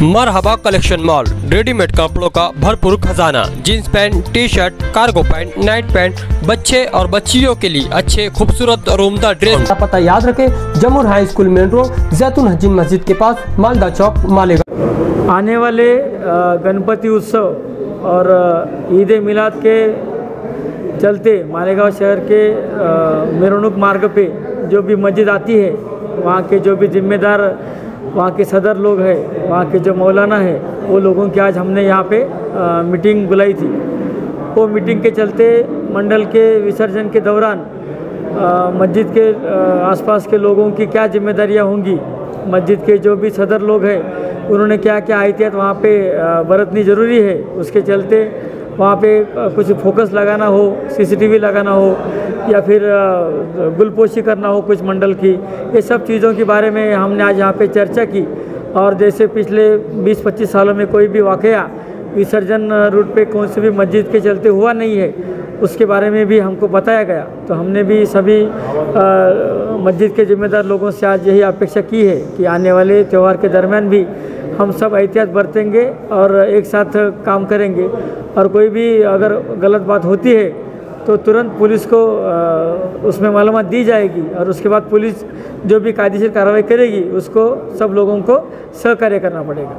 मरहबा collection mall readymade कपड़ों का भरपूर खजाना jeans pant T shirt cargo pant night pant बच्चे और बच्चियों के लिए अच्छे खूबसूरत और उम्दा ड्रेस। का पता याद रखें जमुर हाई स्कूल मेन रोड जैतून हजीन मस्जिद के पास मालदा चौक मालेगा। आने वाले गणपति उत्सव और ईद मिलाद के चलते मालेगांव शहर के मेरुनुक मार्ग पे जो भी मस्जिद आती है वहाँ के जो भी जिम्मेदार वहाँ के सदर लोग हैं वहाँ के जो मौलाना है वो लोगों की आज हमने यहाँ पे अ, मीटिंग बुलाई थी। वो मीटिंग के चलते मंडल के विसर्जन के दौरान मस्जिद के आसपास के लोगों की क्या जिम्मेदारियाँ होंगी मस्जिद के जो भी सदर लोग हैं उन्होंने क्या क्या एहतियात वहाँ पे बरतनी ज़रूरी है उसके चलते वहाँ पे कुछ फोकस लगाना हो सीसीटीवी लगाना हो या फिर गुलपोशी करना हो कुछ मंडल की, ये सब चीज़ों के बारे में हमने आज यहाँ पे चर्चा की। और जैसे पिछले 20-25 सालों में कोई भी वाक़या विसर्जन रूट पे कौन सी भी मस्जिद के चलते हुआ नहीं है, उसके बारे में भी हमको बताया गया। तो हमने भी सभी मस्जिद के जिम्मेदार लोगों से आज यही अपेक्षा की है कि आने वाले त्यौहार के दरमियान भी हम सब एहतियात बरतेंगे और एक साथ काम करेंगे। और कोई भी अगर गलत बात होती है तो तुरंत पुलिस को उसमें मालूम दी जाएगी और उसके बाद पुलिस जो भी कायदेशीर कार्रवाई करेगी, उसको सब लोगों को सहकार्य करना पड़ेगा।